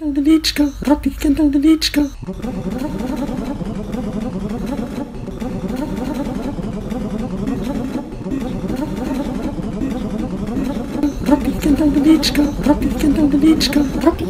Liczka, robi kętą liczka. Robi kętą liczka, robi kętą robi